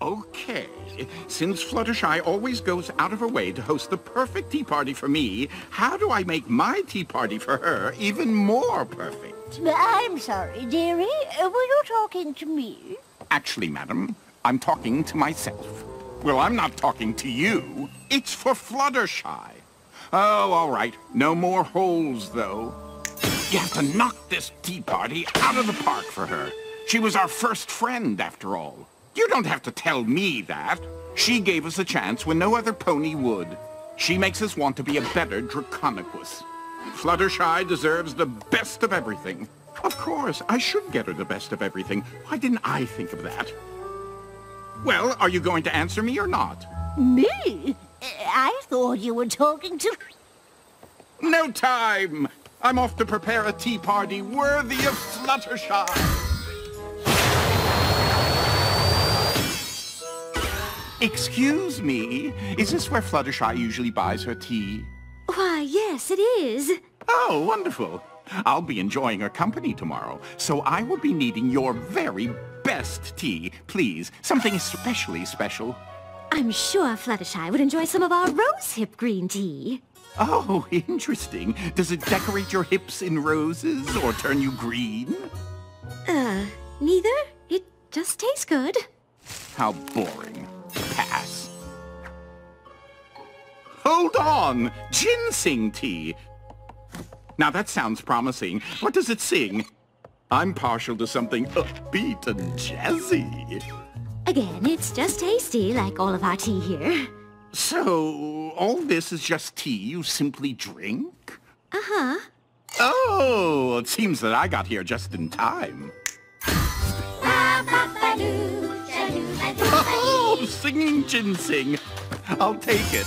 Okay. Since Fluttershy always goes out of her way to host the perfect tea party for me, how do I make my tea party for her even more perfect? I'm sorry, dearie. Uh, Were you talking to me? Actually, madam, I'm talking to myself. Well, I'm not talking to you. It's for Fluttershy. Oh, all right. No more holes, though. You have to knock this tea party out of the park for her. She was our first friend, after all. You don't have to tell me that. She gave us a chance when no other pony would. She makes us want to be a better draconequus. Fluttershy deserves the best of everything. Of course, I should get her the best of everything. Why didn't I think of that? Well, are you going to answer me or not? Me? I thought you were talking to... No time! I'm off to prepare a tea party worthy of Fluttershy. Excuse me, is this where Fluttershy usually buys her tea? Why, yes, it is. Oh, wonderful. I'll be enjoying her company tomorrow, so I will be needing your very best tea. Please, something especially special. I'm sure Fluttershy would enjoy some of our rosehip green tea. Oh, interesting. Does it decorate your hips in roses or turn you green? Uh, neither. It just tastes good. How boring. Hold on! Ginseng tea! Now that sounds promising. What does it sing? I'm partial to something upbeat and jazzy. Again, it's just tasty, like all of our tea here. So, all this is just tea you simply drink? Uh-huh. Oh, it seems that I got here just in time. Oh, singing ginseng. I'll take it.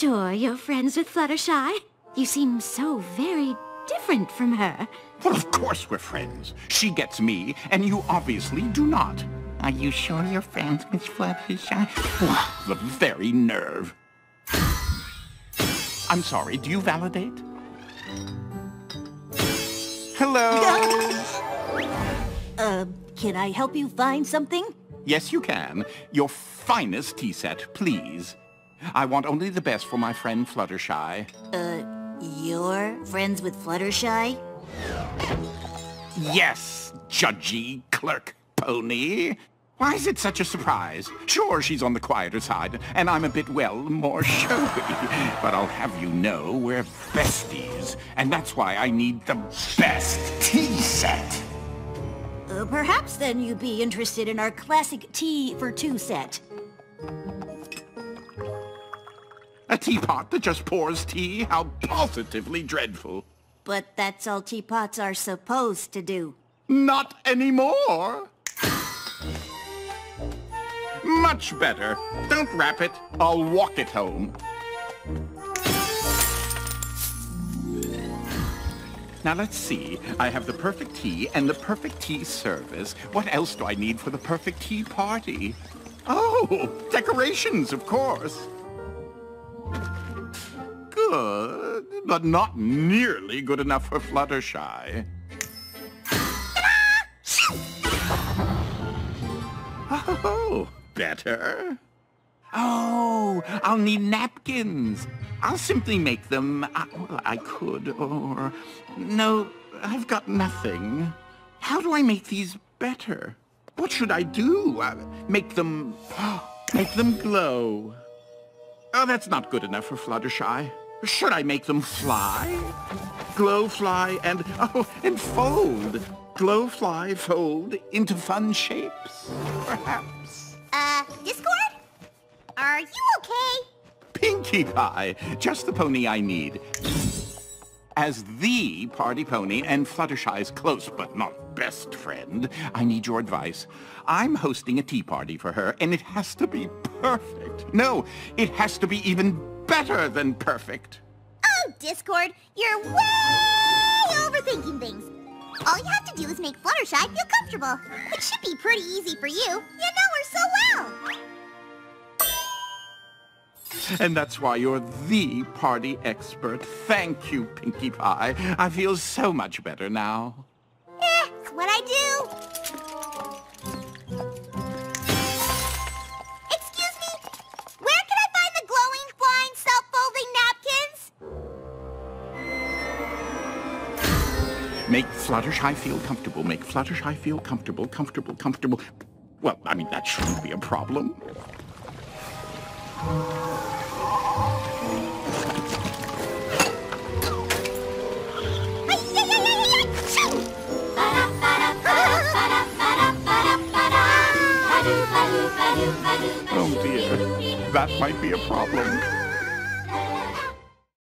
Are you sure you're friends with Fluttershy? You seem so very different from her. Well, of course we're friends. She gets me, and you obviously do not. Are you sure you're friends, Miss Fluttershy? The very nerve. I'm sorry, do you validate? Hello? Uh, can I help you find something? Yes, you can. Your finest tea set, please. I want only the best for my friend Fluttershy. Uh, you're friends with Fluttershy? Yes, judgy clerk pony. Why is it such a surprise? Sure, she's on the quieter side, and I'm a bit, well, more showy. But I'll have you know we're besties, and that's why I need the best tea set. Uh, perhaps then you'd be interested in our classic tea for two set. A teapot that just pours tea? How positively dreadful. But that's all teapots are supposed to do. Not anymore. Much better. Don't wrap it. I'll walk it home. Now let's see. I have the perfect tea and the perfect tea service. What else do I need for the perfect tea party? Oh, decorations, of course. Good, but not nearly good enough for Fluttershy. Oh, better. Oh, I'll need napkins. I'll simply make them. I, well, I could, or no, I've got nothing. How do I make these better? What should I do? Uh, make them, make them glow. Oh, that's not good enough for Fluttershy. Should I make them fly? Glow, fly, and, oh, and fold. Glow, fly, fold into fun shapes, perhaps. Uh, Discord? Are you okay? Pinkie Pie, just the pony I need. As the party pony and Fluttershy's close but not best friend, I need your advice. I'm hosting a tea party for her, and it has to be perfect. No, it has to be even better than perfect. Oh, Discord, you're way overthinking things. All you have to do is make Fluttershy feel comfortable, which should be pretty easy for you. You know her so well. And that's why you're the party expert. Thank you, Pinkie Pie. I feel so much better now. Make Fluttershy feel comfortable. Make Fluttershy feel comfortable, comfortable, comfortable. Well, I mean, that shouldn't be a problem. Oh dear, that might be a problem.